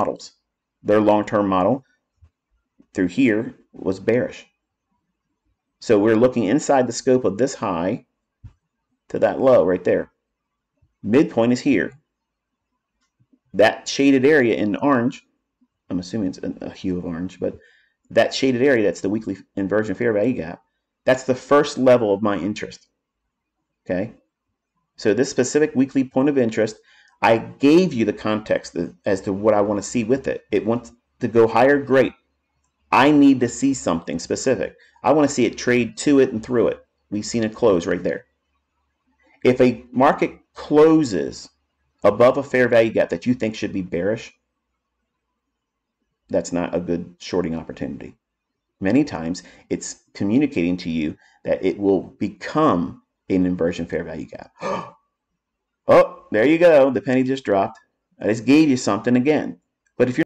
models. Their long-term model through here was bearish. So we're looking inside the scope of this high to that low right there. Midpoint is here. That shaded area in orange, I'm assuming it's a hue of orange, but that shaded area, that's the weekly inversion fair value gap, that's the first level of my interest. Okay? So this specific weekly point of interest, I gave you the context as to what I want to see with it. It wants to go higher, great. I need to see something specific. I want to see it trade to it and through it. We've seen it close right there. If a market closes above a fair value gap that you think should be bearish, that's not a good shorting opportunity. Many times it's communicating to you that it will become an inversion fair value gap. oh, there you go. The penny just dropped. I just gave you something again. But if you're